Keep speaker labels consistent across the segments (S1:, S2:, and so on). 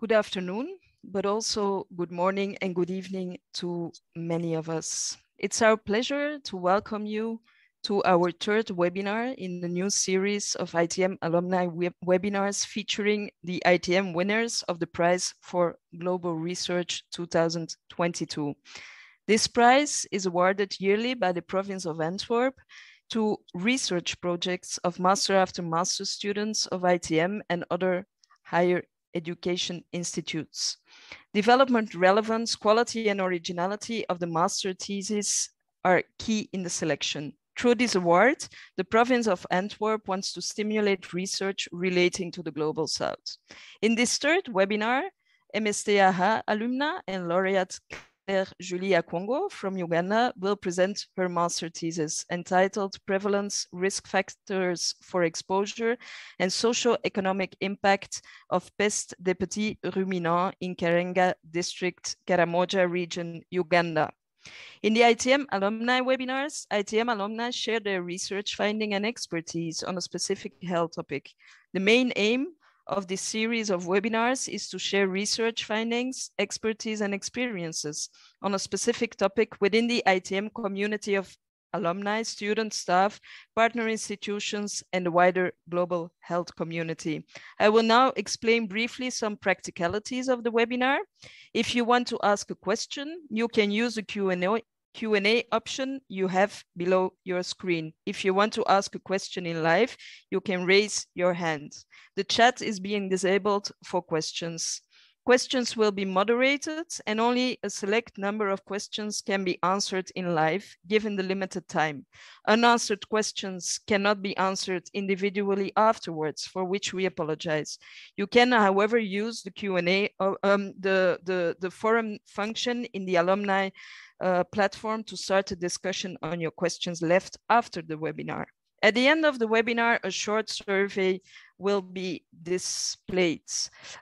S1: Good afternoon, but also good morning and good evening to many of us. It's our pleasure to welcome you to our third webinar in the new series of ITM alumni web webinars featuring the ITM winners of the Prize for Global Research 2022. This prize is awarded yearly by the province of Antwerp to research projects of master after master students of ITM and other higher education institutes. Development relevance, quality and originality of the master thesis are key in the selection. Through this award, the province of Antwerp wants to stimulate research relating to the Global South. In this third webinar, MSTAH alumna and laureate Claire Julie Akwongo from Uganda will present her master thesis entitled Prevalence, Risk Factors for Exposure and Socio-Economic Impact of Peste des Petits Ruminants in Karenga District, Karamoja Region, Uganda. In the ITM alumni webinars, ITM alumni share their research finding and expertise on a specific health topic. The main aim of this series of webinars is to share research findings, expertise, and experiences on a specific topic within the ITM community of alumni, students, staff, partner institutions, and the wider global health community. I will now explain briefly some practicalities of the webinar. If you want to ask a question, you can use the Q&A Q&A option you have below your screen. If you want to ask a question in live, you can raise your hand. The chat is being disabled for questions. Questions will be moderated and only a select number of questions can be answered in live given the limited time. Unanswered questions cannot be answered individually afterwards for which we apologize. You can however use the Q&A, uh, um, the, the, the forum function in the alumni uh, platform to start a discussion on your questions left after the webinar. At the end of the webinar, a short survey will be displayed.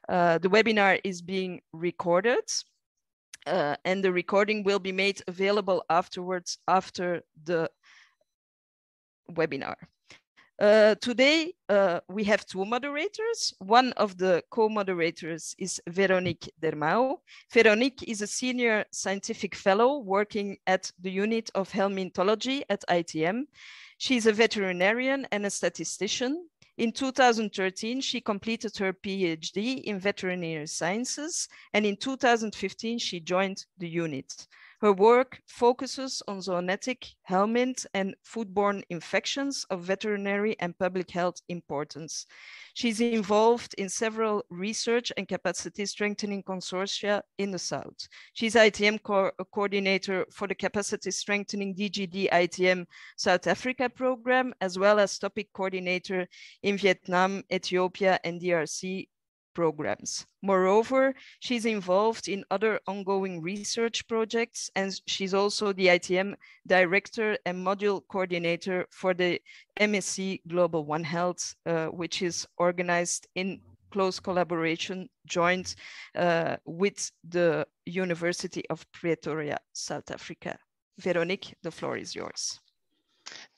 S1: Uh, the webinar is being recorded uh, and the recording will be made available afterwards after the webinar. Uh, today, uh, we have two moderators. One of the co-moderators is Veronique Dermauw. Veronique is a senior scientific fellow working at the unit of helminthology at ITM. She's a veterinarian and a statistician. In 2013, she completed her PhD in veterinary sciences, and in 2015, she joined the unit. Her work focuses on zoonotic, helminth, and foodborne infections of veterinary and public health importance. She's involved in several research and capacity strengthening consortia in the South. She's ITM co coordinator for the capacity strengthening DGD ITM South Africa program, as well as topic coordinator in Vietnam, Ethiopia, and DRC programs. Moreover, she's involved in other ongoing research projects, and she's also the ITM director and module coordinator for the MSc Global One Health, uh, which is organized in close collaboration joint uh, with the University of Pretoria, South Africa. Veronique, the floor is yours.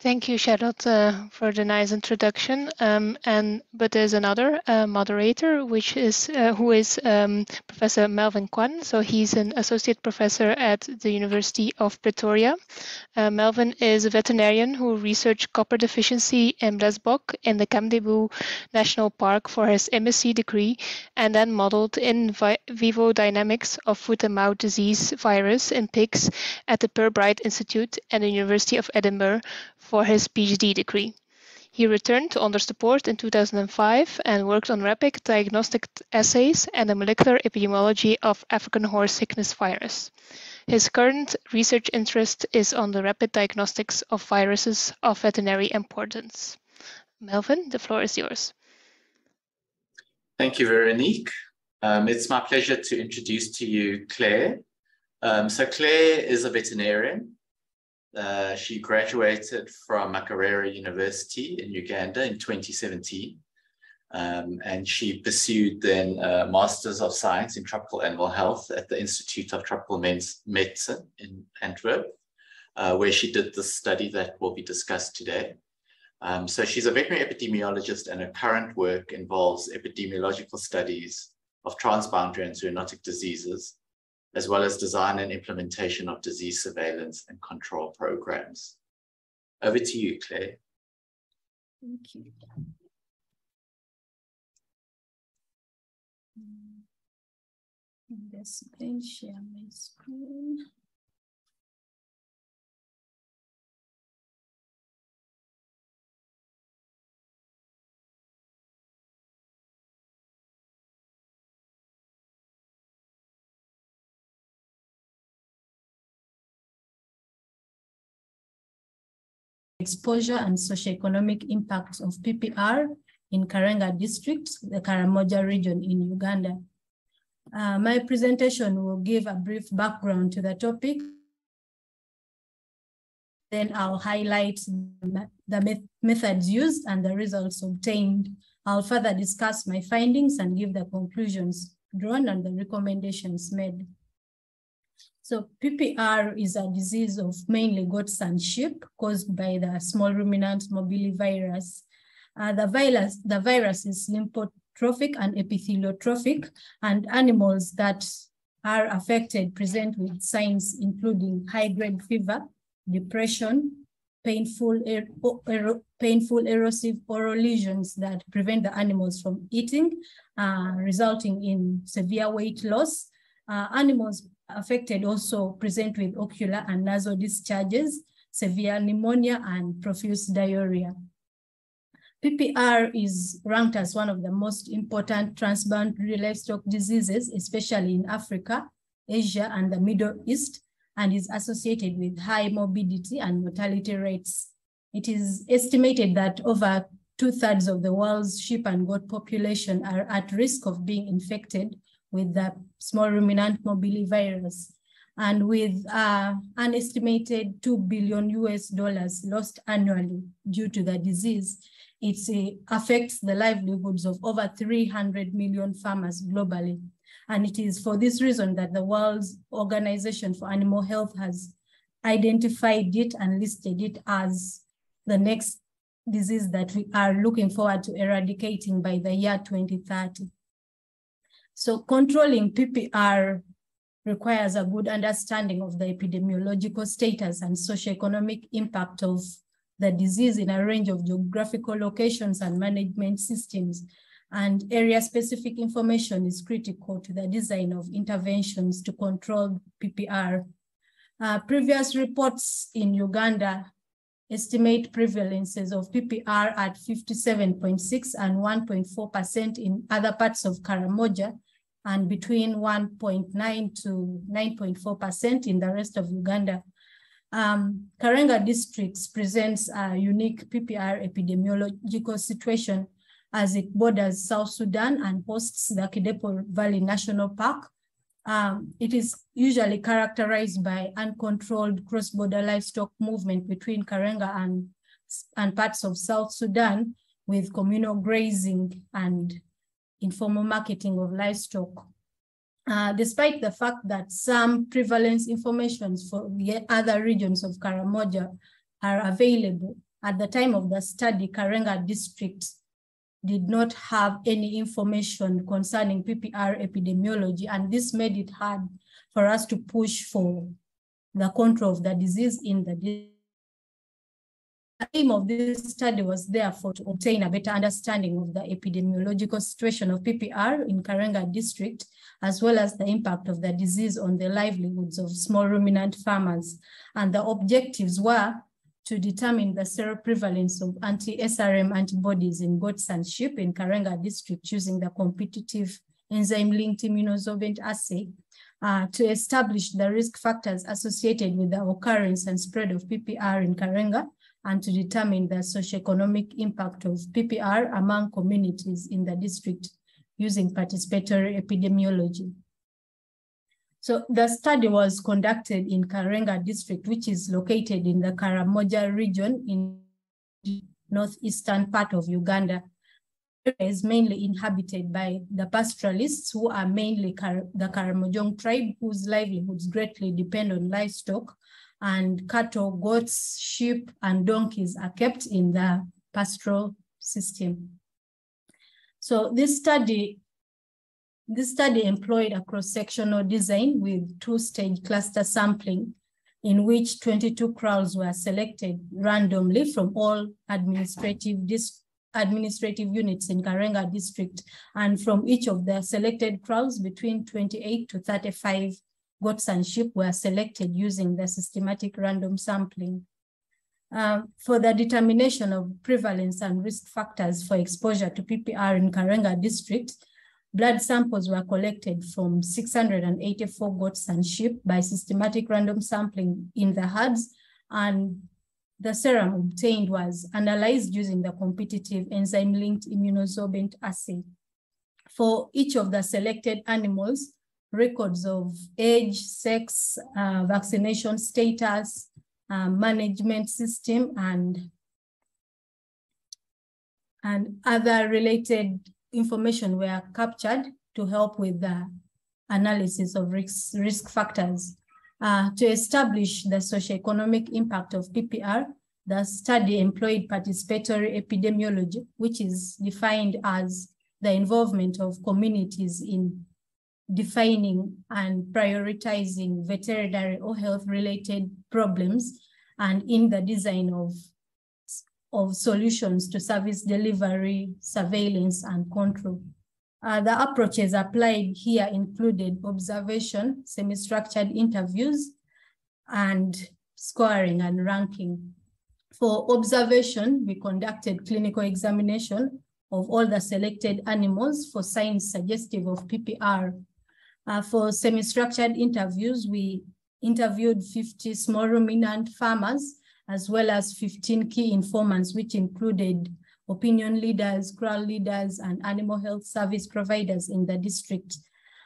S2: Thank you, Charlotte, uh, for the nice introduction. Um, and but there's another uh, moderator, which is uh, who is um, Professor Melvin Quan. So he's an associate professor at the University of Pretoria. Uh, Melvin is a veterinarian who researched copper deficiency in Blesbok in the Camdeboo National Park for his MSc degree, and then modeled in vi vivo dynamics of foot and mouth disease virus in pigs at the Pirbright Institute and the University of Edinburgh for his PhD degree. He returned to Onderstepoort in 2005 and worked on rapid diagnostic assays and the molecular epidemiology of African horse sickness virus. His current research interest is on the rapid diagnostics of viruses of veterinary importance. Melvin, the floor is yours.
S3: Thank you, Veronique. Um, it's my pleasure to introduce to you Claire. Um, so Claire is a veterinarian uh, she graduated from Makerere University in Uganda in 2017. Um, and she pursued then a Masters of Science in Tropical Animal Health at the Institute of Tropical Medicine in Antwerp, uh, where she did the study that will be discussed today. Um, so she's a veterinary epidemiologist and her current work involves epidemiological studies of transboundary and zoonotic diseases, as well as design and implementation of disease surveillance and control programs. Over to you, Claire.
S4: Thank you. Screen, share my screen. Exposure and socioeconomic impacts of PPR in Karenga district, the Karamoja region in Uganda. Uh, my presentation will give a brief background to the topic. Then I'll highlight the methods used and the results obtained. I'll further discuss my findings and give the conclusions drawn and the recommendations made. So PPR is a disease of mainly goats and sheep caused by the small ruminant morbillivirus. Uh, the, virus, the virus is lymphotrophic and epitheliotropic, and animals that are affected present with signs including high-grade fever, depression, painful, er er painful erosive oral lesions that prevent the animals from eating, uh, resulting in severe weight loss. Uh, animals affected also present with ocular and nasal discharges, severe pneumonia, and profuse diarrhea. PPR is ranked as one of the most important transboundary livestock diseases, especially in Africa, Asia, and the Middle East, and is associated with high morbidity and mortality rates. It is estimated that over two thirds of the world's sheep and goat population are at risk of being infected with the small ruminant morbillivirus and with uh, an estimated 2 billion US dollars lost annually due to the disease, it uh, affects the livelihoods of over 300 million farmers globally. And it is for this reason that the World's Organization for Animal Health has identified it and listed it as the next disease that we are looking forward to eradicating by the year 2030. So controlling PPR requires a good understanding of the epidemiological status and socioeconomic impact of the disease in a range of geographical locations and management systems. And area-specific information is critical to the design of interventions to control PPR. Uh, previous reports in Uganda estimate prevalences of PPR at 57.6 and 1.4% in other parts of Karamoja, and between 1.9 to 9.4% in the rest of Uganda. Um, Karenga districts presents a unique PPR epidemiological situation as it borders South Sudan and hosts the Kidepo Valley National Park. Um, it is usually characterized by uncontrolled cross-border livestock movement between Karenga and, and parts of South Sudan with communal grazing and informal marketing of livestock. Uh, despite the fact that some prevalence information for the other regions of Karamoja are available, at the time of the study, Karenga district did not have any information concerning PPR epidemiology, and this made it hard for us to push for the control of the disease in the the aim of this study was therefore to obtain a better understanding of the epidemiological situation of PPR in Karenga district, as well as the impact of the disease on the livelihoods of small ruminant farmers. And the objectives were to determine the seroprevalence of anti-SRM antibodies in goats and sheep in Karenga district using the competitive enzyme-linked immunosorbent assay uh, to establish the risk factors associated with the occurrence and spread of PPR in Karenga, and to determine the socioeconomic impact of PPR among communities in the district using participatory epidemiology. So the study was conducted in Karenga district, which is located in the Karamoja region in the northeastern part of Uganda. It is mainly inhabited by the pastoralists who are mainly the Karamojong tribe whose livelihoods greatly depend on livestock and cattle, goats, sheep, and donkeys are kept in the pastoral system. So this study This study employed a cross-sectional design with two-stage cluster sampling in which 22 kraals were selected randomly from all administrative administrative units in Karenga district and from each of the selected kraals between 28 to 35 goats and sheep were selected using the systematic random sampling. Uh, for the determination of prevalence and risk factors for exposure to PPR in Karenga district, blood samples were collected from 684 goats and sheep by systematic random sampling in the herds, and the serum obtained was analyzed using the competitive enzyme-linked immunosorbent assay. For each of the selected animals, records of age, sex, uh, vaccination status, uh, management system, and, and other related information were captured to help with the analysis of risk, risk factors. Uh, to establish the socioeconomic impact of PPR, the study employed participatory epidemiology, which is defined as the involvement of communities in defining and prioritizing veterinary or health related problems and in the design of, of solutions to service delivery, surveillance, and control. Uh, the approaches applied here included observation, semi-structured interviews, and scoring and ranking. For observation, we conducted clinical examination of all the selected animals for signs suggestive of PPR uh, for semi-structured interviews, we interviewed 50 small ruminant farmers, as well as 15 key informants, which included opinion leaders, kraal leaders, and animal health service providers in the district.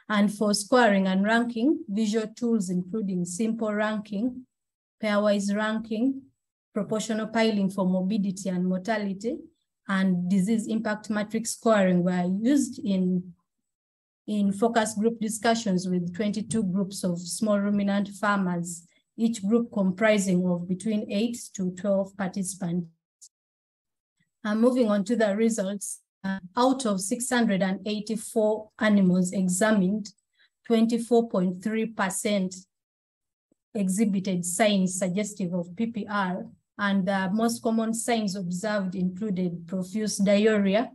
S4: And for scoring and ranking, visual tools including simple ranking, pairwise ranking, proportional piling for morbidity and mortality, and disease impact matrix scoring were used in in focus group discussions with 22 groups of small ruminant farmers, each group comprising of between 8 to 12 participants. Uh, moving on to the results, uh, out of 684 animals examined, 24.3% exhibited signs suggestive of PPR, and the most common signs observed included profuse diarrhea,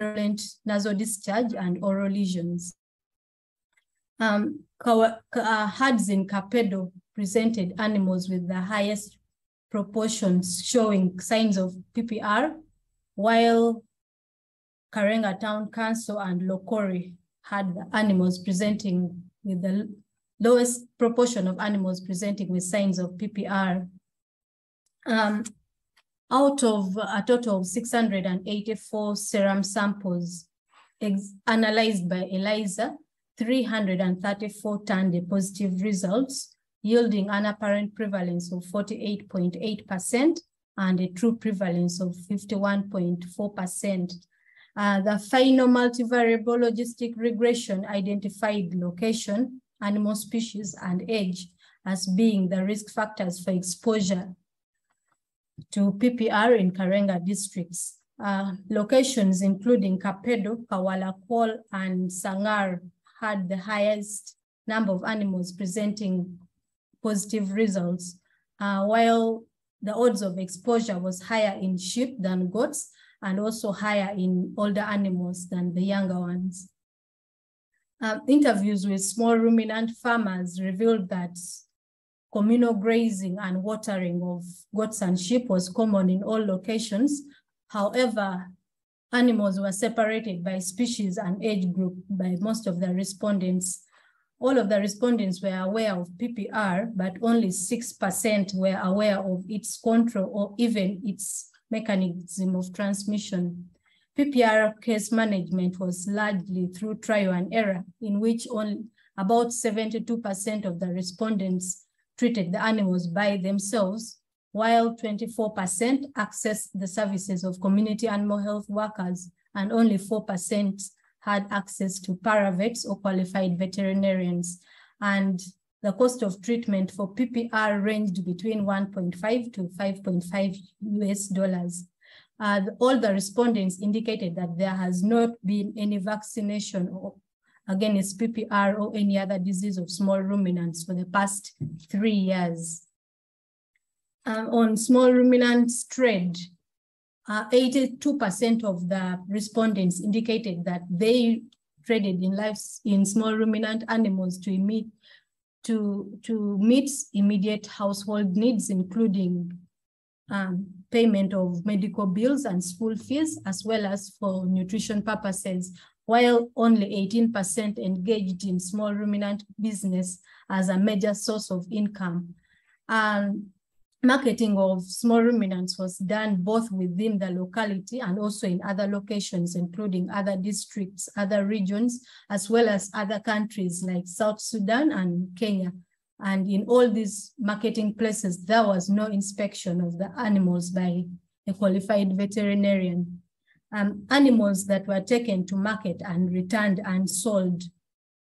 S4: nasal discharge and oral lesions. Um, uh, in Kapedo presented animals with the highest proportions showing signs of PPR, while Karenga Town Council and Lokori had the animals presenting with the lowest proportion of animals presenting with signs of PPR. Um, out of a total of 684 serum samples analyzed by ELISA, 334 turned positive results, yielding an apparent prevalence of 48.8% and a true prevalence of 51.4%. Uh, the final multivariable logistic regression identified location, animal species, and age as being the risk factors for exposure to PPR in Karenga districts. Uh, locations including Kapedo, Kawalakol, and Sangar had the highest number of animals presenting positive results, uh, while the odds of exposure was higher in sheep than goats, and also higher in older animals than the younger ones. Uh, interviews with small ruminant farmers revealed that communal grazing and watering of goats and sheep was common in all locations. However, animals were separated by species and age group by most of the respondents. All of the respondents were aware of PPR, but only 6% were aware of its control or even its mechanism of transmission. PPR case management was largely through trial and error, in which only about 72% of the respondents treated the animals by themselves, while 24% accessed the services of community animal health workers and only 4% had access to paravets or qualified veterinarians. And the cost of treatment for PPR ranged between 1.5 to 5.5 US dollars. Uh, all the respondents indicated that there has not been any vaccination or against PPR or any other disease of small ruminants for the past three years. Um, on small ruminants trade, 82% uh, of the respondents indicated that they traded in lives in small ruminant animals to meet to, to meet immediate household needs, including um, payment of medical bills and school fees, as well as for nutrition purposes, while only 18% engaged in small ruminant business as a major source of income. And marketing of small ruminants was done both within the locality and also in other locations, including other districts, other regions, as well as other countries like South Sudan and Kenya. And in all these marketing places, there was no inspection of the animals by a qualified veterinarian. Um, animals that were taken to market and returned and sold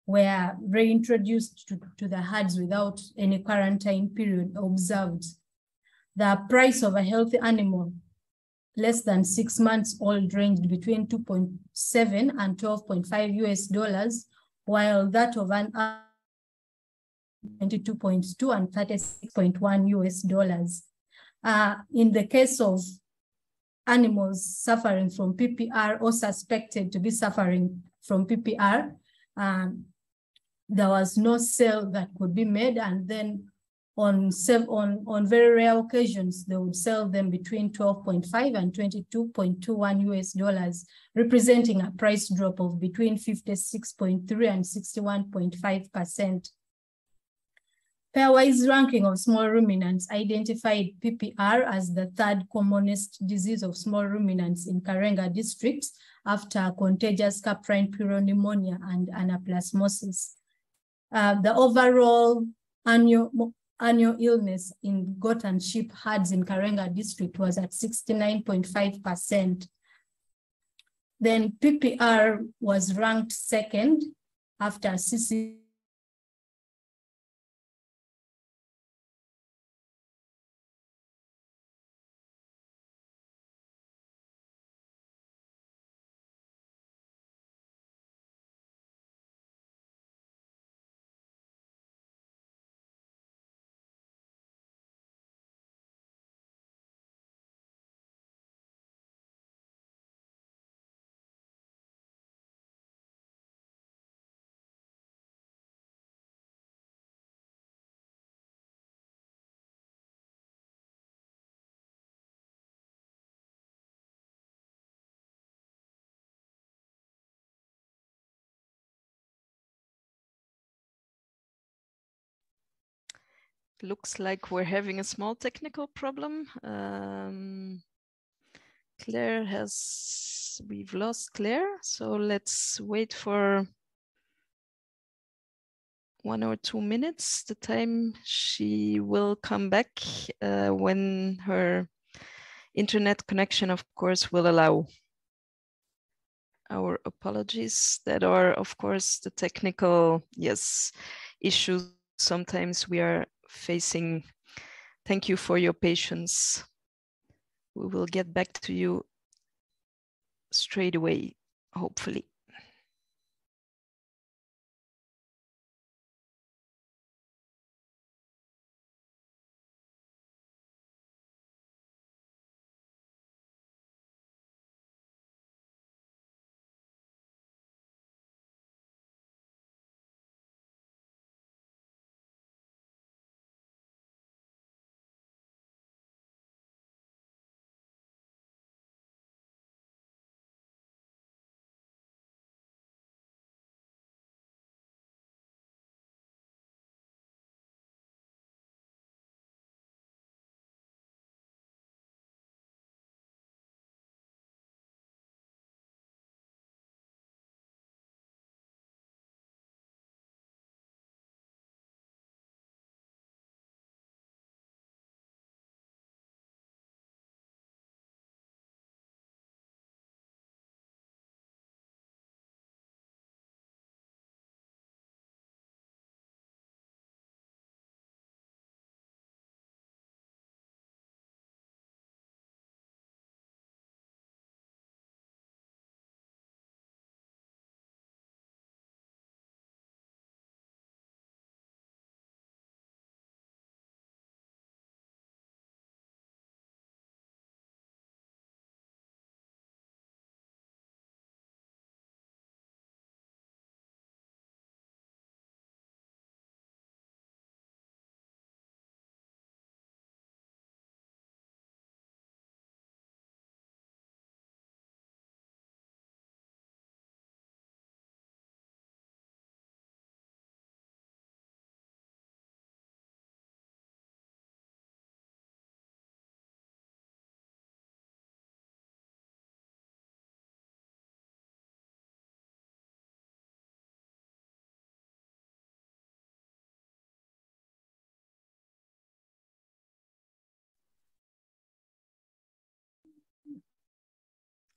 S4: were reintroduced to, to the herds without any quarantine period observed the price of a healthy animal less than six months old ranged between 2.7 and 12.5 US dollars, while that of an 22.2 and 36.1 US dollars. Uh, in the case of animals suffering from PPR or suspected to be suffering from PPR, um, there was no sale that could be made and then on, on, on very rare occasions, they would sell them between 12.5 and 22.21 US dollars, representing a price drop of between 56.3 and 61.5%. Pairwise ranking of small ruminants identified PPR as the third commonest disease of small ruminants in Karenga districts after contagious caprine pneumonia and anaplasmosis. Uh, the overall annual annual illness in goat and sheep herds in Karenga district was at 69.5%. Then PPR was ranked second after CC
S1: looks like we're having a small technical problem. Um, Claire has, we've lost Claire. So let's wait for one or two minutes, the time she will come back uh, when her internet connection, of course, will allow. Our apologies that are, of course, the technical, yes, issues. Sometimes we are facing. Thank you for your patience. We will get back to you straight away, hopefully.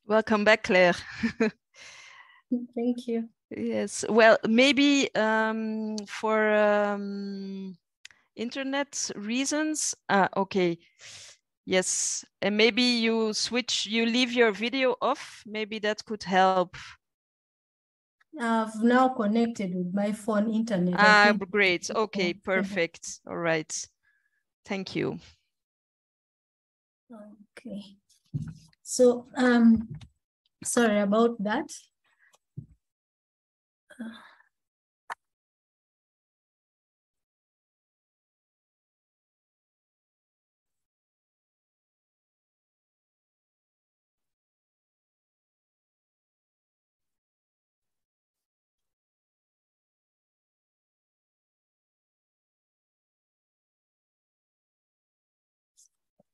S1: Welcome back, Claire.
S4: Thank you.
S1: Yes, well, maybe um, for um, internet reasons, uh, okay, yes, and maybe you switch, you leave your video off, maybe that could help.
S4: I've now connected with my phone internet.
S1: Ah, great, okay, perfect, all right, thank you.
S4: Okay, so um, sorry about that.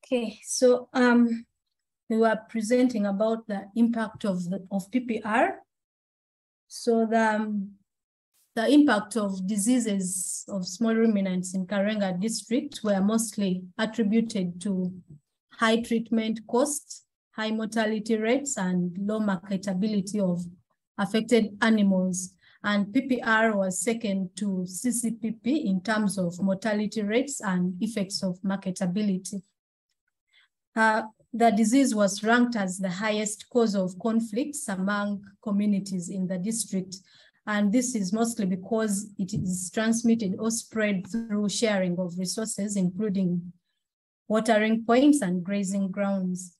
S4: Okay, so um, we were presenting about the impact of the of PPR so the, um, the impact of diseases of small ruminants in Karenga district were mostly attributed to high treatment costs, high mortality rates, and low marketability of affected animals. And PPR was second to CCPP in terms of mortality rates and effects of marketability. Uh, the disease was ranked as the highest cause of conflicts among communities in the district. And this is mostly because it is transmitted or spread through sharing of resources, including watering points and grazing grounds.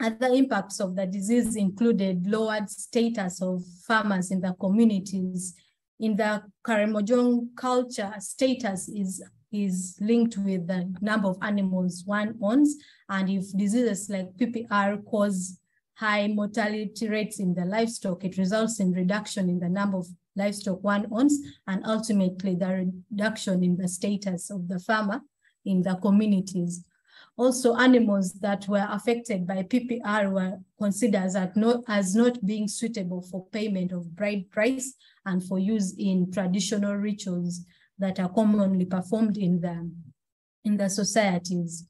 S4: Other impacts of the disease included lowered status of farmers in the communities. In the Karimojong culture, status is is linked with the number of animals one owns. And if diseases like PPR cause high mortality rates in the livestock, it results in reduction in the number of livestock one owns, and ultimately the reduction in the status of the farmer in the communities. Also, animals that were affected by PPR were considered as not, as not being suitable for payment of bride price and for use in traditional rituals that are commonly performed in the, in the societies.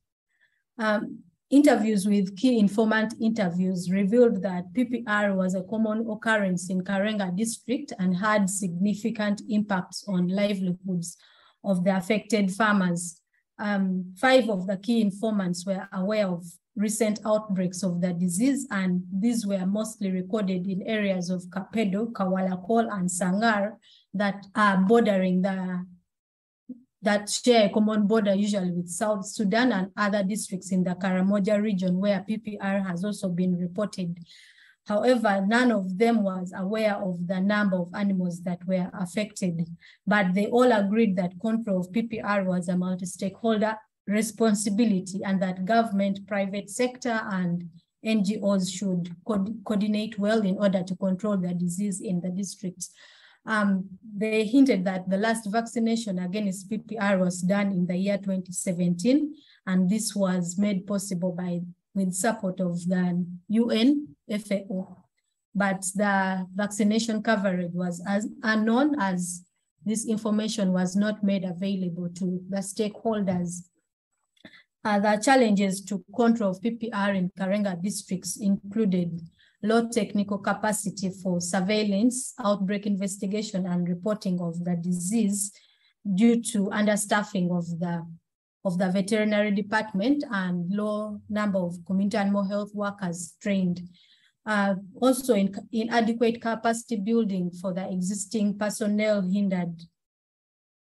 S4: Um, interviews with key informant interviews revealed that PPR was a common occurrence in Karenga district and had significant impacts on livelihoods of the affected farmers. Um, five of the key informants were aware of recent outbreaks of the disease, and these were mostly recorded in areas of Kapedo, Kawalakol, and Sangar that are bordering the that share a common border usually with South Sudan and other districts in the Karamoja region where PPR has also been reported. However, none of them was aware of the number of animals that were affected, but they all agreed that control of PPR was a multi-stakeholder responsibility and that government, private sector, and NGOs should co coordinate well in order to control the disease in the districts. Um, they hinted that the last vaccination against PPR was done in the year 2017, and this was made possible by with support of the UN FAO. But the vaccination coverage was as unknown as this information was not made available to the stakeholders. The challenges to control of PPR in Karenga districts included low technical capacity for surveillance, outbreak investigation, and reporting of the disease due to understaffing of the of the veterinary department and low number of community animal health workers trained. Uh, also in, inadequate capacity building for the existing personnel hindered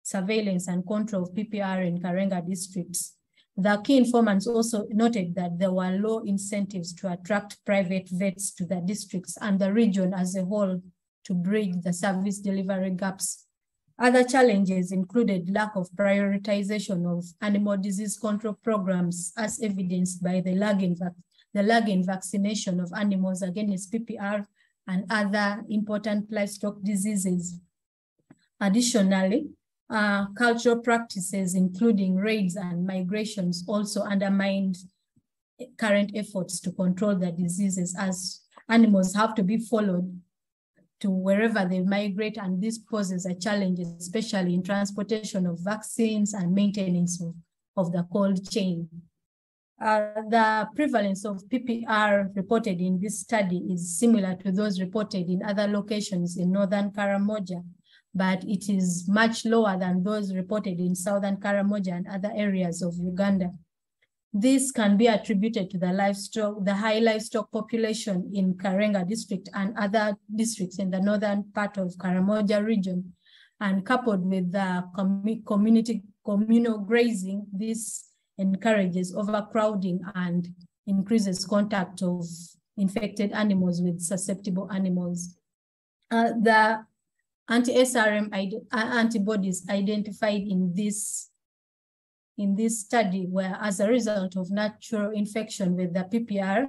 S4: surveillance and control of PPR in Karenga districts. The key informants also noted that there were low incentives to attract private vets to the districts and the region as a whole to bridge the service delivery gaps. Other challenges included lack of prioritization of animal disease control programs as evidenced by the lagging, the lagging vaccination of animals against PPR and other important livestock diseases. Additionally, uh, cultural practices, including raids and migrations, also undermined current efforts to control the diseases as animals have to be followed to wherever they migrate, and this poses a challenge, especially in transportation of vaccines and maintenance of, of the cold chain. Uh, the prevalence of PPR reported in this study is similar to those reported in other locations in Northern Karamoja, but it is much lower than those reported in Southern Karamoja and other areas of Uganda. This can be attributed to the livestock, the high livestock population in Karenga district and other districts in the northern part of Karamoja region. And coupled with the community communal grazing, this encourages overcrowding and increases contact of infected animals with susceptible animals. Uh, the anti-SRM antibodies identified in this in this study were as a result of natural infection with the PPR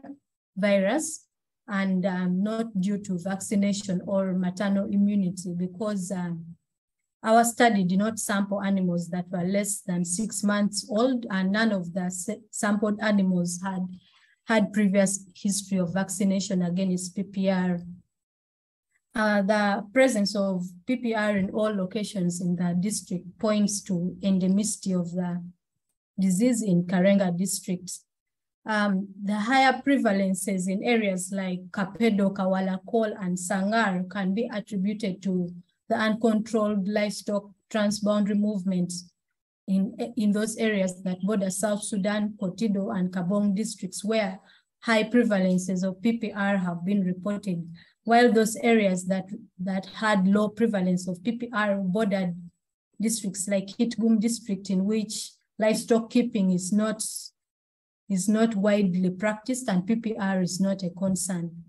S4: virus and um, not due to vaccination or maternal immunity because um, our study did not sample animals that were less than six months old, and none of the sampled animals had had previous history of vaccination against PPR. Uh, the presence of PPR in all locations in the district points to endemicity of the disease in Karenga district. Um, the higher prevalences in areas like Kapedo, Kawalakol, and Sangar can be attributed to the uncontrolled livestock transboundary movements in, in those areas that border South Sudan, Kotido, and Kaabong districts where high prevalences of PPR have been reported, while those areas that, that had low prevalence of PPR bordered districts like Kitgum district in which livestock keeping is not, is not widely practiced and PPR is not a concern.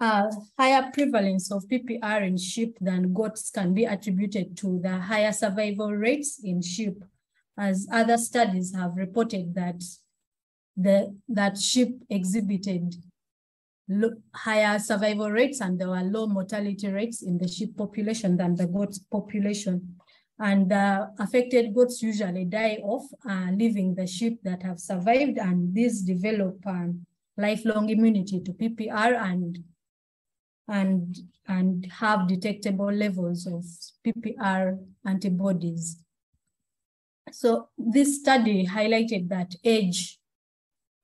S4: Uh, higher prevalence of PPR in sheep than goats can be attributed to the higher survival rates in sheep, as other studies have reported that the that sheep exhibited higher survival rates and there were low mortality rates in the sheep population than the goat population. And the affected goats usually die off, uh, leaving the sheep that have survived, and these develop um, lifelong immunity to PPR and and, and have detectable levels of PPR antibodies. So this study highlighted that age,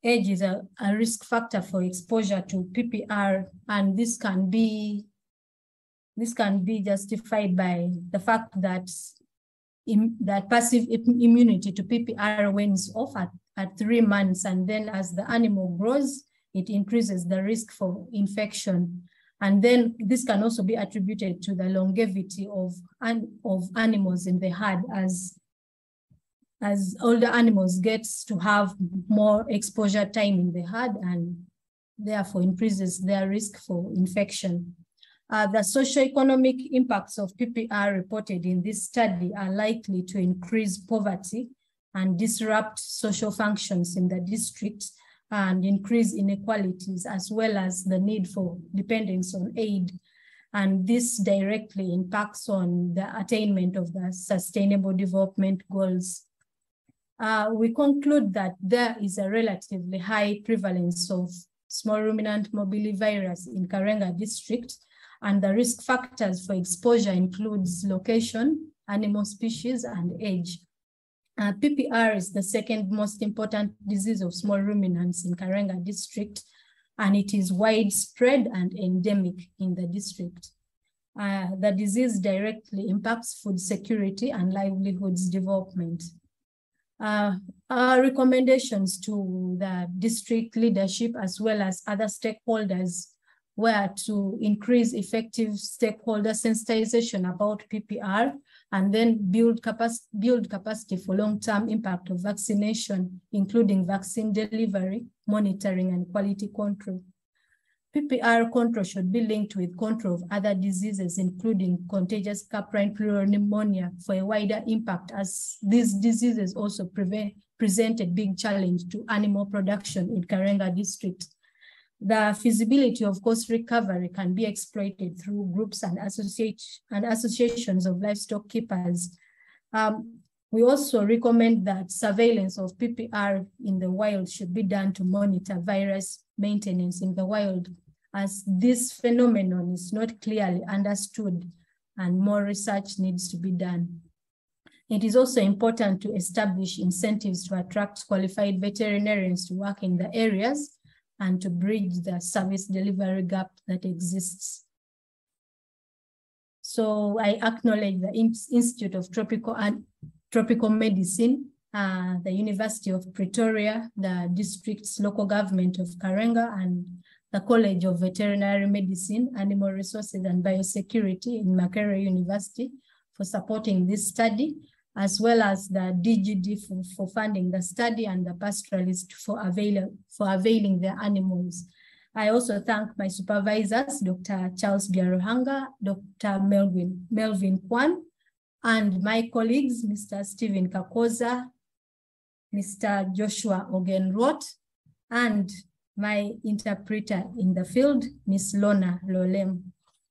S4: age is a, a risk factor for exposure to PPR, and this can be this can be justified by the fact that that passive immunity to PPR wanes off at, at three months, and then as the animal grows, it increases the risk for infection. And then this can also be attributed to the longevity of, of animals in the herd as, as older animals get to have more exposure time in the herd and therefore increases their risk for infection. Uh, the socioeconomic impacts of PPR reported in this study are likely to increase poverty and disrupt social functions in the district and increase inequalities, as well as the need for dependence on aid. And this directly impacts on the attainment of the sustainable development goals. Uh, we conclude that there is a relatively high prevalence of small ruminant morbillivirus in Karenga district, and the risk factors for exposure includes location, animal species, and age. Uh, PPR is the second most important disease of small ruminants in Karenga district, and it is widespread and endemic in the district. Uh, the disease directly impacts food security and livelihoods development. Uh, our recommendations to the district leadership as well as other stakeholders were to increase effective stakeholder sensitization about PPR and then build, capacity, build capacity for long-term impact of vaccination, including vaccine delivery, monitoring, and quality control. PPR control should be linked with control of other diseases, including contagious caprine pneumonia for a wider impact as these diseases also present a big challenge to animal production in Karenga district the feasibility of cost recovery can be exploited through groups and, associate, and associations of livestock keepers. Um, we also recommend that surveillance of PPR in the wild should be done to monitor virus maintenance in the wild, as this phenomenon is not clearly understood and more research needs to be done. It is also important to establish incentives to attract qualified veterinarians to work in the areas and to bridge the service delivery gap that exists. So I acknowledge the Institute of Tropical and Tropical Medicine, uh, the University of Pretoria, the district's local government of Karenga, and the College of Veterinary Medicine, Animal Resources and Biosecurity in Makerere University for supporting this study, as well as the DGD for, for funding the study and the pastoralist for, avail for availing their animals. I also thank my supervisors, Dr. Charles Byaruhanga, Dr. Melvin, Melvin Quan, and my colleagues, Mr. Stephen Kakoza, Mr. Joshua Ogenrot, and my interpreter in the field, Ms. Lona Lolem.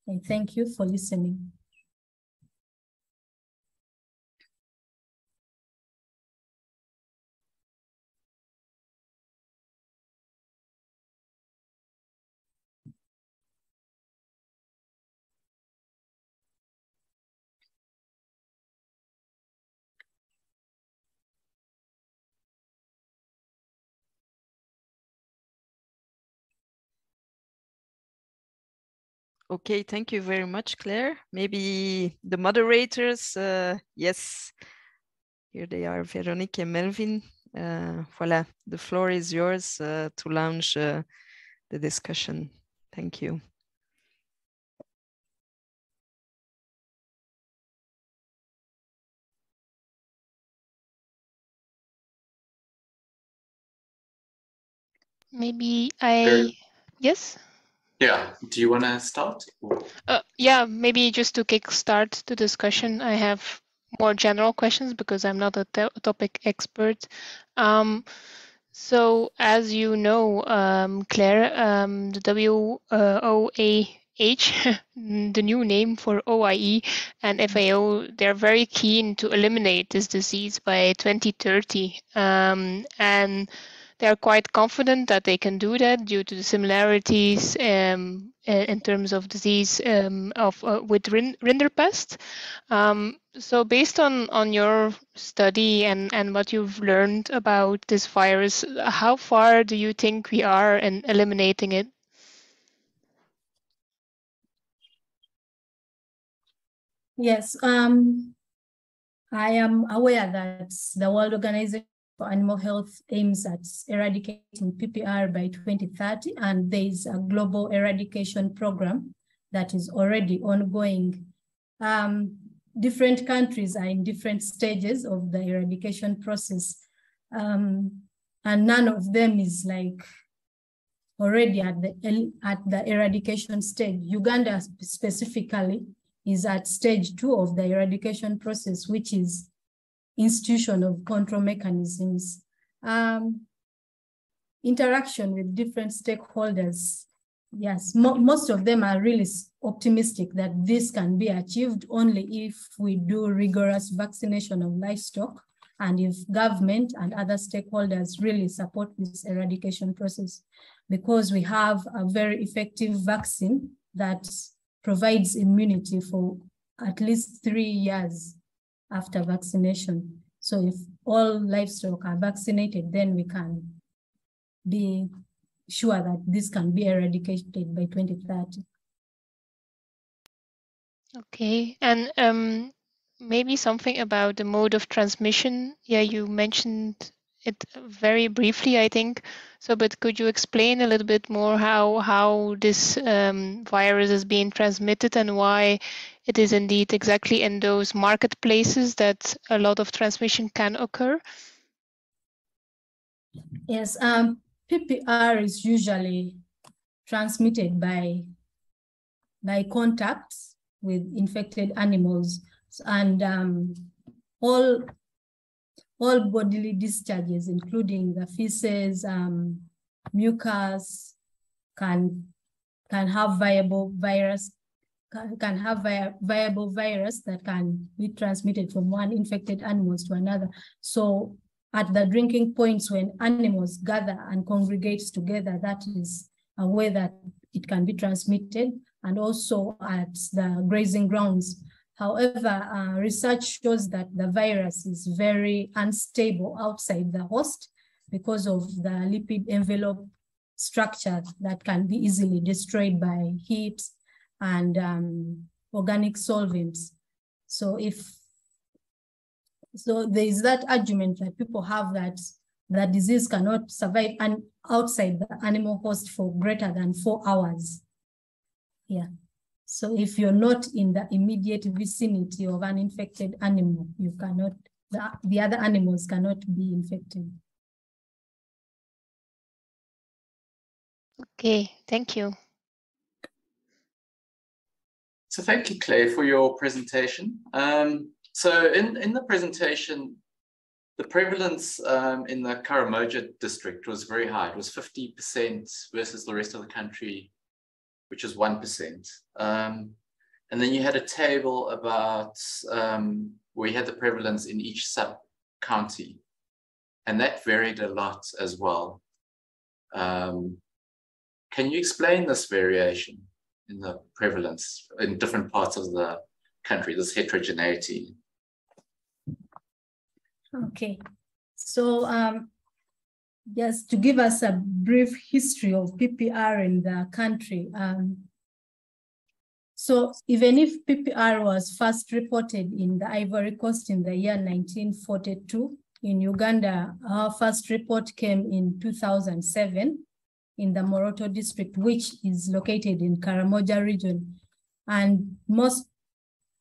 S4: I thank you for listening.
S1: Okay, thank you very much, Claire. Maybe the moderators, uh, yes, here they are, Veronique and Melvin. Uh, voila, the floor is yours uh, to launch uh, the discussion. Thank you.
S2: Maybe I, yes?
S3: Yeah. Do you want to start?
S2: Uh, yeah, maybe just to kickstart the discussion, I have more general questions because I'm not a topic expert. Um, so, as you know, um, Claire, um, the WOAH, the new name for OIE and FAO, they're very keen to eliminate this disease by 2030. Um, and they're quite confident that they can do that due to the similarities um, in terms of disease um, of uh, with rinderpest. Um, so based on, on your study and, and what you've learned about this virus, how far do you think we are in eliminating it?
S4: Yes, um, I am aware that the World Organization for animal health aims at eradicating PPR by 2030, and there is a global eradication program that is already ongoing. Um, different countries are in different stages of the eradication process, um, and none of them is like already at the at the eradication stage. Uganda specifically is at stage two of the eradication process, which is institution of control mechanisms, um, interaction with different stakeholders. Yes, mo most of them are really optimistic that this can be achieved only if we do rigorous vaccination of livestock and if government and other stakeholders really support this eradication process because we have a very effective vaccine that provides immunity for at least three years after vaccination. So if all livestock are vaccinated, then we can be sure that this can be eradicated by 2030.
S2: Okay, and um, maybe something about the mode of transmission. Yeah, you mentioned it very briefly, I think. So, but could you explain a little bit more how how this um, virus is being transmitted and why it is indeed exactly in those marketplaces that a lot of transmission can occur?
S4: Yes, um, PPR is usually transmitted by by contacts with infected animals and um, all all bodily discharges, including the feces, um, mucus, can can have viable virus can have vi viable virus that can be transmitted from one infected animals to another. So at the drinking points when animals gather and congregate together, that is a way that it can be transmitted. And also at the grazing grounds, However, uh, research shows that the virus is very unstable outside the host because of the lipid envelope structure that can be easily destroyed by heat and um, organic solvents. So if, so there is that argument that people have that the disease cannot survive and outside the animal host for greater than four hours. Yeah. So if you're not in the immediate vicinity of an infected animal, you cannot, the, the other animals cannot be infected.
S2: Okay, thank you.
S3: So thank you, Claire, for your presentation. Um, so in, in the presentation, the prevalence um, in the Karamoja district was very high. It was 50% versus the rest of the country, which is 1%. Um, and then you had a table about um, where you had the prevalence in each sub county. And that varied a lot as well. Um, can you explain this variation in the prevalence in different parts of the country, this heterogeneity?
S4: Okay, so um, just to give us a brief history of PPR in the country. Um, so even if PPR was first reported in the Ivory Coast in the year 1942, in Uganda, our first report came in 2007 in the Moroto district, which is located in Karamoja region. And most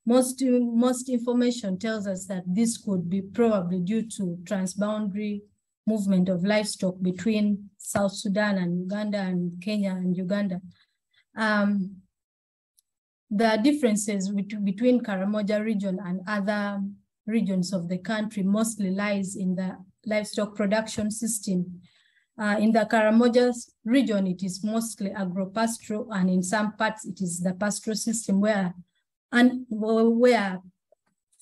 S4: most, most information tells us that this could be probably due to transboundary movement of livestock between South Sudan and Uganda and Kenya and Uganda. Um, the differences between Karamoja region and other regions of the country mostly lies in the livestock production system. Uh, in the Karamoja region, it is mostly agro-pastoral, and in some parts, it is the pastoral system where and where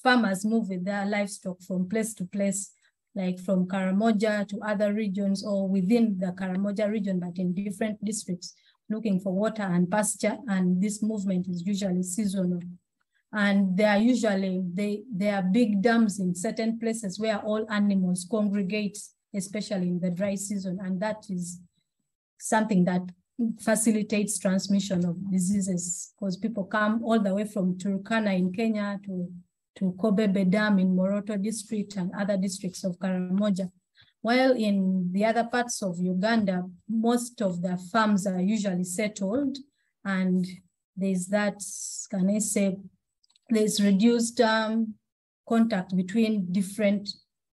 S4: farmers move with their livestock from place to place, like from Karamoja to other regions or within the Karamoja region, but in different districts, looking for water and pasture. And this movement is usually seasonal. And they are usually, they, there are big dams in certain places where all animals congregate, especially in the dry season. And that is something that facilitates transmission of diseases because people come all the way from Turkana in Kenya to, to Kobebe Dam in Moroto district and other districts of Karamoja. While in the other parts of Uganda, most of the farms are usually settled and there's that, can I say, there's reduced um, contact between different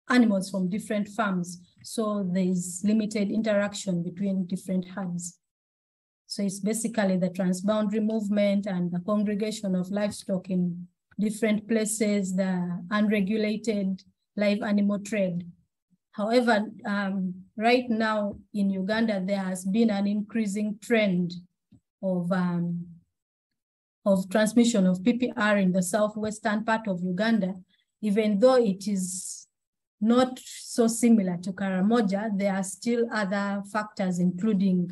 S4: animals from different farms. So there's limited interaction between different herds. So it's basically the transboundary movement and the congregation of livestock in different places, the unregulated live animal trade. However, um, right now in Uganda, there has been an increasing trend of, um, of transmission of PPR in the southwestern part of Uganda, even though it is not so similar to Karamoja, there are still other factors, including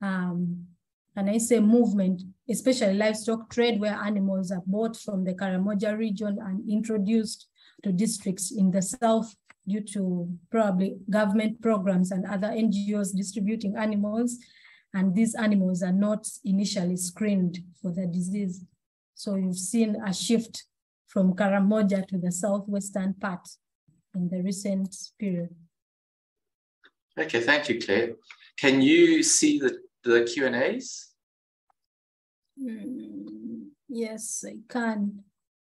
S4: um, and I say movement, especially livestock trade where animals are bought from the Karamoja region and introduced to districts in the south due to probably government programs and other NGOs distributing animals. And these animals are not initially screened for the disease. So you've seen a shift from Karamoja to the southwestern part in the recent period.
S3: Okay, thank you, Claire. Can you see the the Q and A's?
S4: Mm, yes, I can.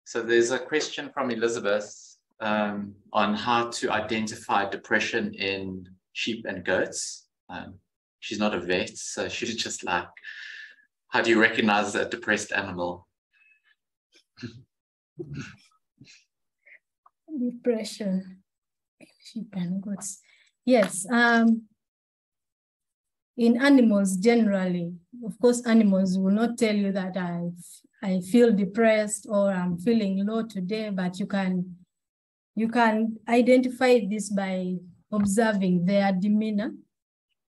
S3: So there's a question from Elizabeth um, on how to identify depression in sheep and goats. Um, she's not a vet, so she's just like, how do you recognize a depressed animal?
S4: Depression, sheep and goats. Yes, um, in animals generally, of course, animals will not tell you that I, I feel depressed or I'm feeling low today, but you can, you can identify this by observing their demeanor,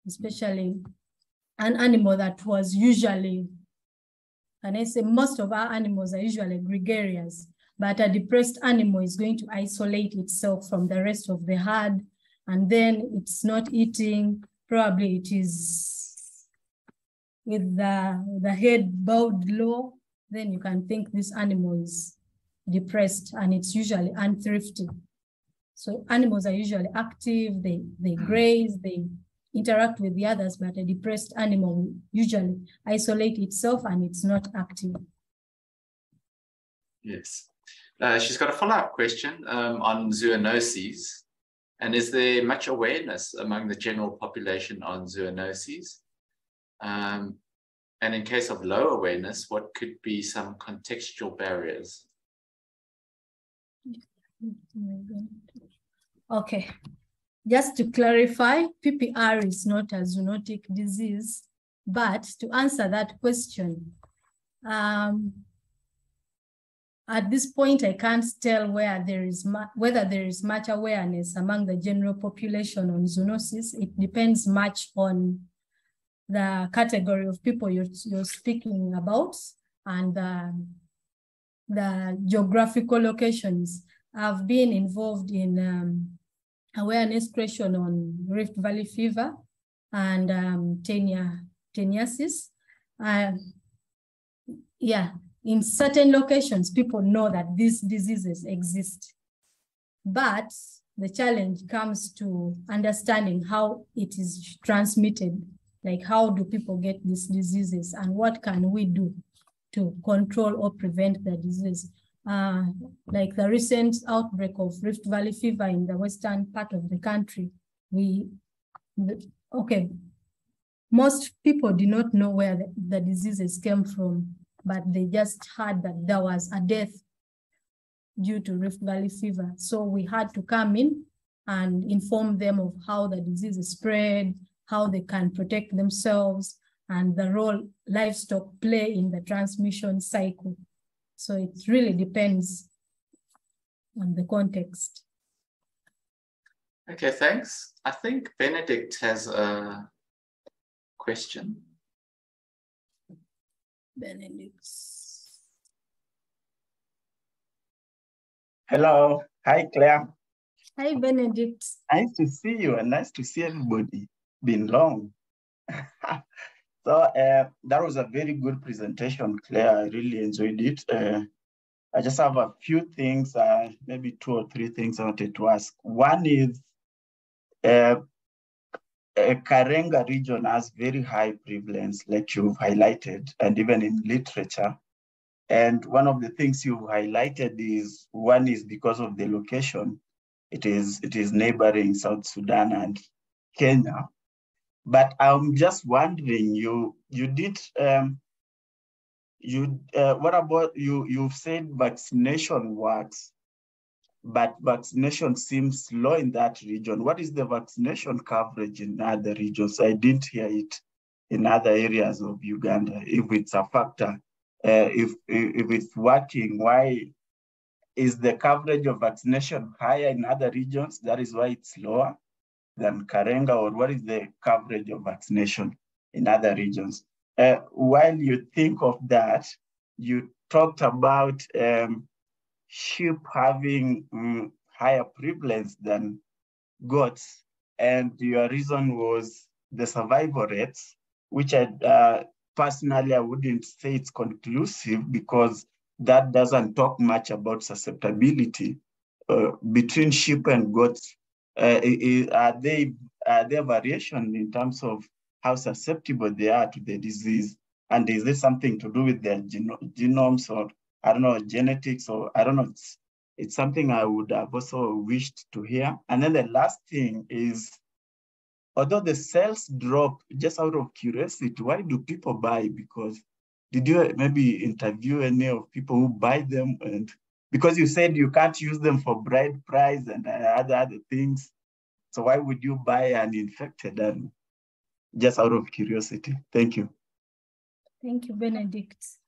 S4: especially an animal that was usually and I say most of our animals are usually gregarious, but a depressed animal is going to isolate itself from the rest of the herd, and then it's not eating. Probably it is with the, the head bowed low, then you can think this animal is depressed and it's usually unthrifty. So animals are usually active, they, they graze, they interact with the others, but a depressed animal usually isolate itself and it's not active.
S3: Yes. Uh, she's got a follow-up question um, on zoonoses. And is there much awareness among the general population on zoonoses? Um, and in case of low awareness, what could be some contextual barriers?
S4: Okay, just to clarify, PPR is not a zoonotic disease, but to answer that question, um, at this point, I can't tell where there is whether there is much awareness among the general population on zoonosis. It depends much on the category of people you're, you're speaking about and the geographical locations. I've been involved in um, awareness creation on Rift Valley fever and um, tenia, teniasis. Uh, yeah, in certain locations, people know that these diseases exist. But the challenge comes to understanding how it is transmitted, like how do people get these diseases and what can we do to control or prevent the disease. Uh, like the recent outbreak of Rift Valley fever in the western part of the country, we, okay, most people did not know where the, the diseases came from but they just heard that there was a death due to Rift Valley fever. So we had to come in and inform them of how the disease is spread, how they can protect themselves, and the role livestock play in the transmission cycle. So it really depends on the context.
S3: Okay, thanks. I think Benedict has a question.
S4: Benedict.
S5: Hello. Hi, Claire.
S4: Hi, Benedict.
S5: Nice to see you and nice to see everybody. Been long. so uh, that was a very good presentation, Claire. I really enjoyed it. Uh, I just have a few things, uh, maybe two or three things I wanted to ask. One is uh, Karenga region has very high prevalence, like you've highlighted, and even in literature. And one of the things you've highlighted is one is because of the location. It is it is neighboring South Sudan and Kenya. But I'm just wondering, you you did um, you uh, what about you? You've said vaccination works but vaccination seems low in that region. What is the vaccination coverage in other regions? I didn't hear it in other areas of Uganda. If it's a factor, uh, if, if it's working, why is the coverage of vaccination higher in other regions? That is why it's lower than Karenga, or what is the coverage of vaccination in other regions? Uh, while you think of that, you talked about um, sheep having um, higher prevalence than goats. And your reason was the survival rates, which I uh, personally, I wouldn't say it's conclusive because that doesn't talk much about susceptibility uh, between sheep and goats. Uh, are they are there variation in terms of how susceptible they are to the disease? And is this something to do with their genomes or I don't know, genetics or I don't know. It's, it's something I would have also wished to hear. And then the last thing is, although the sales drop, just out of curiosity, why do people buy? Because did you maybe interview any of people who buy them? And because you said you can't use them for bride price and other other things, so why would you buy an infected animal? Just out of curiosity. Thank you.
S4: Thank you, Benedict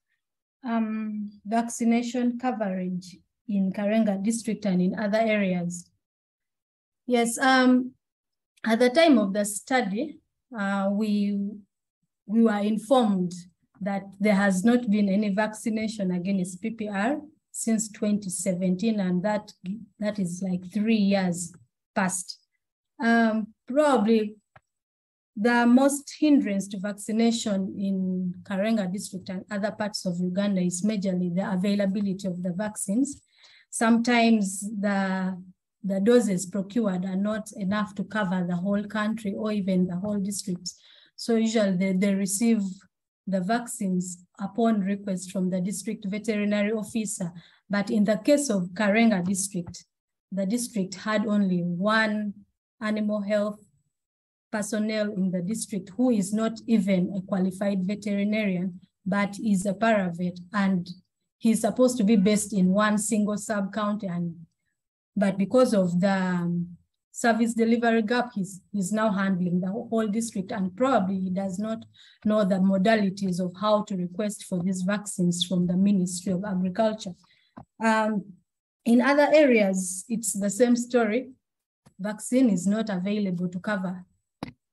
S4: um, vaccination coverage in Karenga district and in other areas. Yes, um, at the time of the study, uh, we, we were informed that there has not been any vaccination against PPR since 2017, and that, that is like three years past. Um, probably the most hindrance to vaccination in Karenga district and other parts of Uganda is majorly the availability of the vaccines. Sometimes the, the doses procured are not enough to cover the whole country or even the whole district. So usually they, they receive the vaccines upon request from the district veterinary officer. But in the case of Karenga district, the district had only one animal health personnel in the district who is not even a qualified veterinarian, but is a paravet and he's supposed to be based in one single sub-county and but because of the um, service delivery gap, he's, he's now handling the whole district and probably he does not know the modalities of how to request for these vaccines from the Ministry of Agriculture. Um, in other areas, it's the same story. Vaccine is not available to cover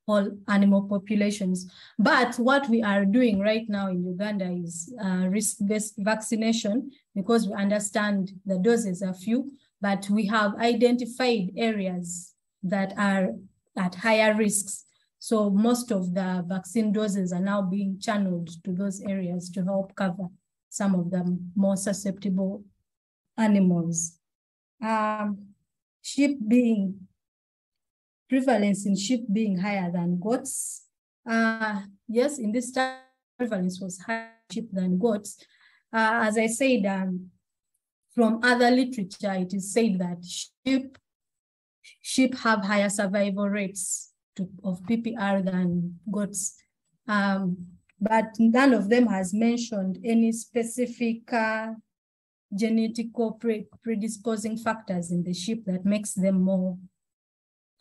S4: all animal populations. But what we are doing right now in Uganda is uh, risk-based vaccination because we understand the doses are few, but we have identified areas that are at higher risks. So most of the vaccine doses are now being channeled to those areas to help cover some of the more susceptible animals. Um, sheep being prevalence in sheep being higher than goats. Uh, yes, in this time, prevalence was higher sheep than goats. Uh, as I said, um, from other literature, it is said that sheep, sheep have higher survival rates to, of PPR than goats. Um, but none of them has mentioned any specific uh, genetical pre predisposing factors in the sheep that makes them more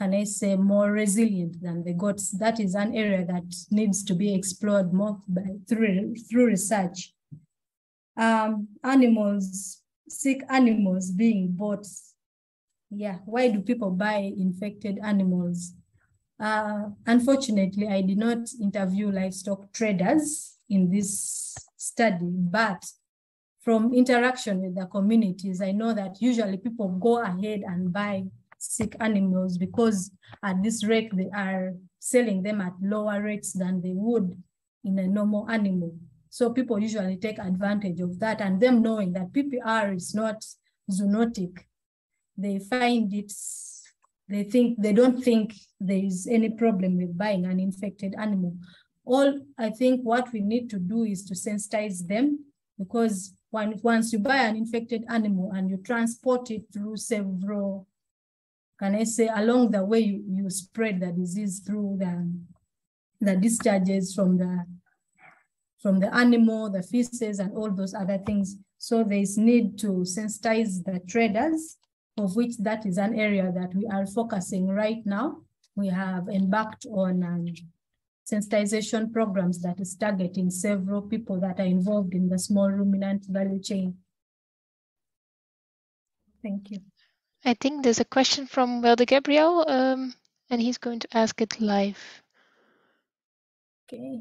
S4: can I say, more resilient than the goats. That is an area that needs to be explored more by, through, through research. Um, animals, sick animals being bought. Yeah, why do people buy infected animals? Uh, unfortunately, I did not interview livestock traders in this study, but from interaction with the communities, I know that usually people go ahead and buy sick animals because at this rate they are selling them at lower rates than they would in a normal animal. So people usually take advantage of that and them knowing that PPR is not zoonotic, they find it, they think, they don't think there is any problem with buying an infected animal. All I think what we need to do is to sensitize them because when, once you buy an infected animal and you transport it through several can I say, along the way you, you spread the disease through the, the discharges from the, from the animal, the feces, and all those other things. So there is need to sensitize the traders, of which that is an area that we are focusing right now. We have embarked on um, sensitization programs that is targeting several people that are involved in the small ruminant value chain. Thank you.
S2: I think there's a question from Wilde Gabriel, um, and he's going to ask it live.
S4: Okay.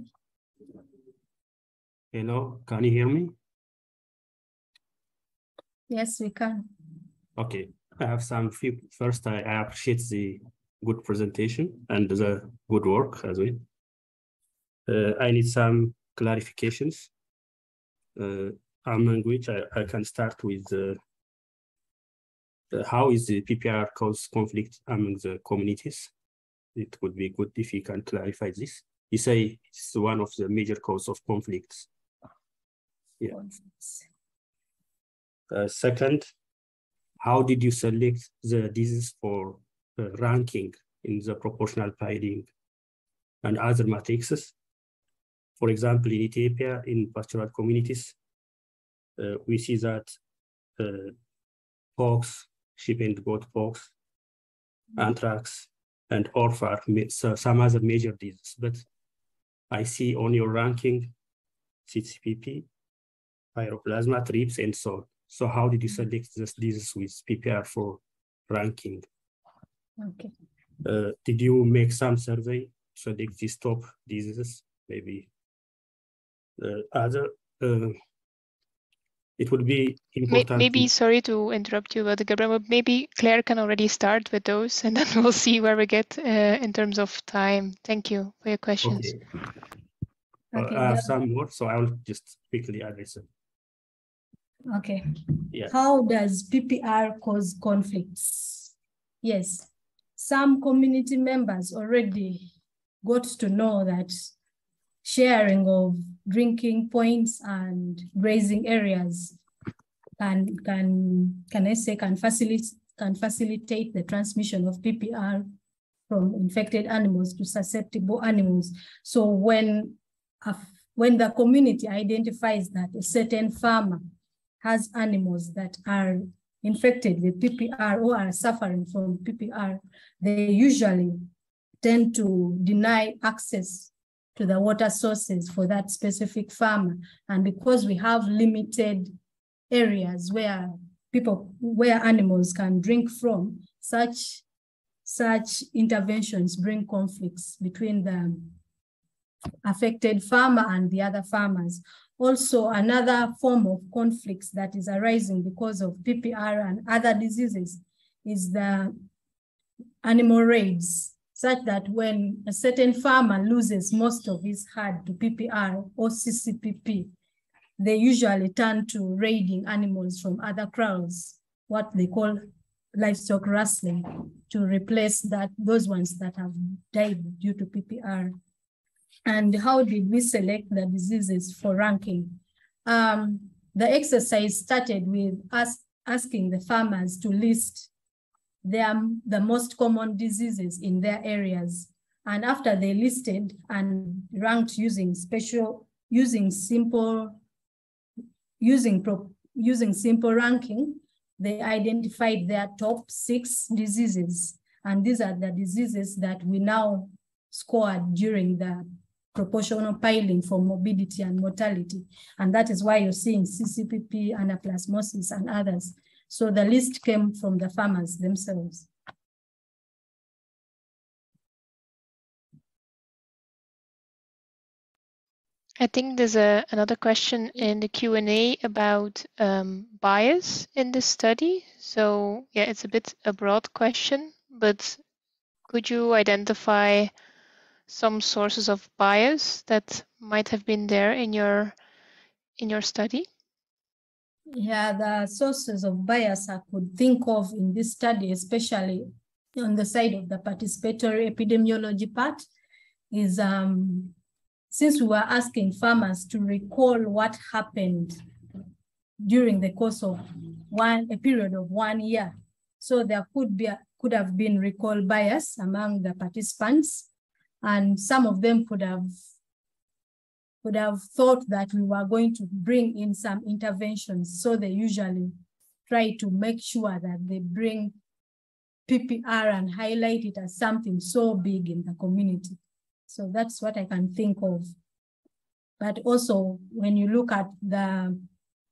S6: Hello, can you hear me?
S4: Yes, we can.
S6: Okay, I have some few. First, I, I appreciate the good presentation and the good work as well. Uh, I need some clarifications. Uh, among which I, I can start with uh, how is the PPR cause conflict among the communities? It would be good if you can clarify this. You say it's one of the major cause of conflicts. Yeah. Uh, second, how did you select the disease for uh, ranking in the proportional piling and other matrices? For example, in Ethiopia, in pastoral communities, uh, we see that uh, pox sheep and goat pox, anthrax, and orphan, so some other major diseases. But I see on your ranking, CCPP, pyroplasma, trips, and so on. So how did you select this disease with PPR for ranking?
S4: Okay.
S6: Uh, did you make some survey to select these top diseases? Maybe the other, uh, it would be important.
S2: Maybe,
S6: to...
S2: sorry to interrupt you, but Gabriel, maybe Claire can already start with those and then we'll see where we get uh, in terms of time. Thank you for your questions.
S6: Okay. Okay, I have some more, so I will just quickly address them.
S4: Okay.
S2: Yeah.
S4: How does PPR cause conflicts? Yes, some community members already got to know that sharing of drinking points and grazing areas can can can I say can facilitate can facilitate the transmission of PPR from infected animals to susceptible animals. So when when the community identifies that a certain farmer has animals that are infected with PPR or are suffering from PPR, they usually tend to deny access to the water sources for that specific farmer. And because we have limited areas where people, where animals can drink from, such, such interventions bring conflicts between the affected farmer and the other farmers. Also, another form of conflicts that is arising because of PPR and other diseases is the animal raids, such that when a certain farmer loses most of his herd to PPR or CCPP, they usually turn to raiding animals from other crowds, what they call livestock rustling, to replace that those ones that have died due to PPR. And how did we select the diseases for ranking? Um, the exercise started with us asking the farmers to list their, the most common diseases in their areas. And after they listed and ranked using special, using simple, using, pro, using simple ranking, they identified their top six diseases. And these are the diseases that we now scored during the proportional piling for morbidity and mortality. And that is why you're seeing CCPP, anaplasmosis, and others. So the list came from the farmers themselves.
S2: I think there's a, another question in the Q&A about um, bias in this study. So yeah, it's a bit a broad question, but could you identify some sources of bias that might have been there in your in your study?
S4: Yeah, the sources of bias I could think of in this study, especially on the side of the participatory epidemiology part, is um, since we were asking farmers to recall what happened during the course of one a period of one year. So there could be could have been recall bias among the participants and some of them could have could have thought that we were going to bring in some interventions. So they usually try to make sure that they bring PPR and highlight it as something so big in the community. So that's what I can think of. But also when you look at the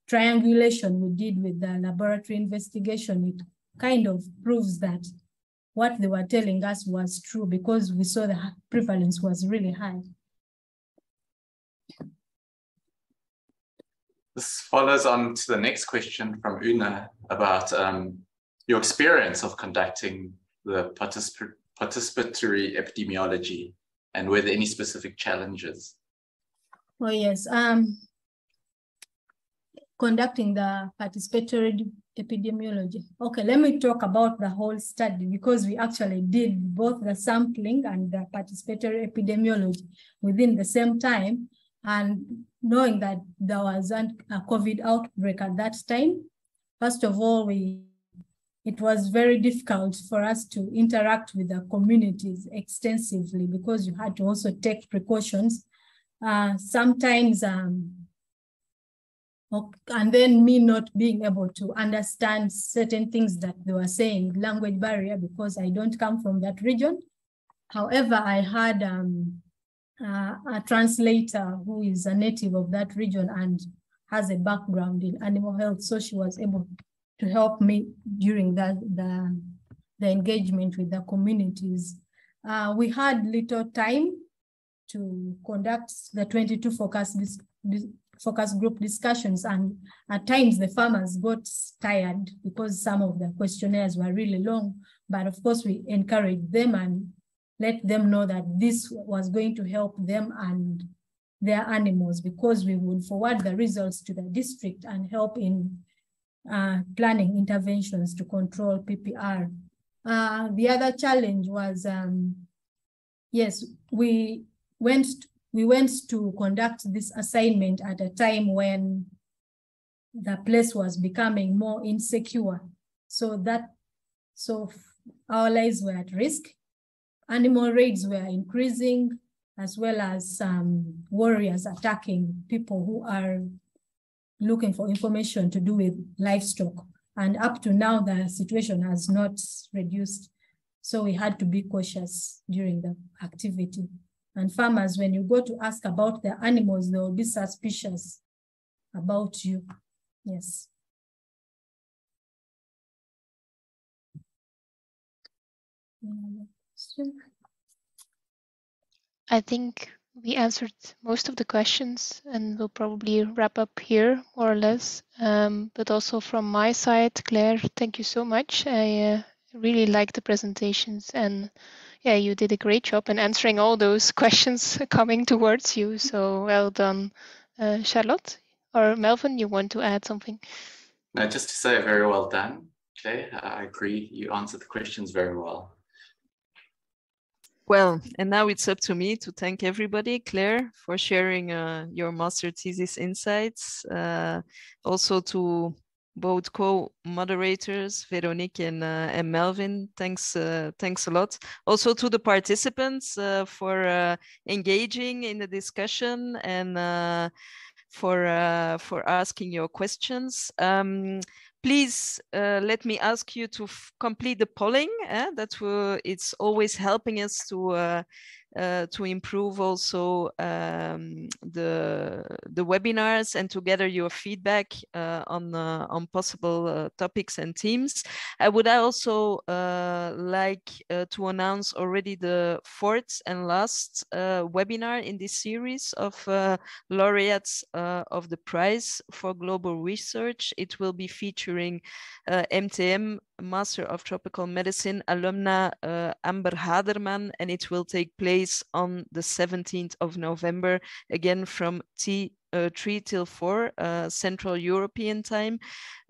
S4: triangulation we did with the laboratory investigation, it kind of proves that what they were telling us was true because we saw the prevalence was really high.
S3: This follows on to the next question from Una about um, your experience of conducting the particip participatory epidemiology and were there any specific challenges?
S4: Oh yes, um, conducting the participatory epidemiology. Okay, let me talk about the whole study because we actually did both the sampling and the participatory epidemiology within the same time. And knowing that there was a COVID outbreak at that time, first of all, we it was very difficult for us to interact with the communities extensively because you had to also take precautions. Uh, sometimes um, and then me not being able to understand certain things that they were saying, language barrier, because I don't come from that region. However, I had um, uh, a translator who is a native of that region and has a background in animal health, so she was able to help me during that the, the engagement with the communities. Uh, we had little time to conduct the 22 focus focus group discussions and at times the farmers got tired because some of the questionnaires were really long but of course we encouraged them and let them know that this was going to help them and their animals because we would forward the results to the district and help in uh, planning interventions to control PPR. Uh, the other challenge was, um, yes, we went we went to conduct this assignment at a time when the place was becoming more insecure. So that, so our lives were at risk. Animal raids were increasing, as well as um, warriors attacking people who are looking for information to do with livestock. And up to now, the situation has not reduced. So we had to be cautious during the activity. And farmers, when you go to ask about their animals, they will be suspicious about you. Yes.
S2: I think we answered most of the questions and we'll probably wrap up here more or less. Um, but also from my side, Claire, thank you so much. I uh, really like the presentations and yeah, you did a great job in answering all those questions coming towards you. So well done, uh, Charlotte. Or Melvin, you want to add something?
S3: No, just to say very well done, Claire. I agree. You answered the questions very well.
S1: Well, and now it's up to me to thank everybody, Claire, for sharing uh, your master thesis insights. Uh, also to both co-moderators, Veronique and, uh, and Melvin. Thanks, uh, thanks a lot. Also to the participants uh, for uh, engaging in the discussion and for for asking your questions. Um, please let me ask you to complete the polling. Eh? That it's always helping us to uh, to improve also um, the the webinars and to gather your feedback uh, on uh, on possible uh, topics and themes. I would also uh, like uh, to announce already the fourth and last webinar in this series of laureates of the prize for global research. It will be featuring MTM Master of Tropical Medicine alumna uh, Amber Haderman, and it will take place on the 17th of November, again from T uh, 3 till 4 uh, Central European time,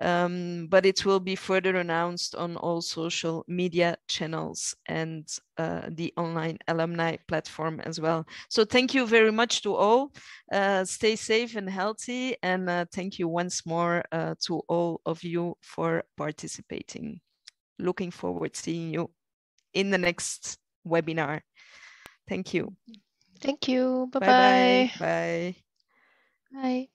S1: um, but it will be further announced on all social media channels and uh, the online alumni platform as well. So thank you very much to all. Uh, stay safe and healthy, and uh, thank you once more uh, to all of you for participating. Looking forward to seeing you in the next webinar. Thank you.
S2: Thank you. Bye-bye.
S1: Bye.
S2: Bye.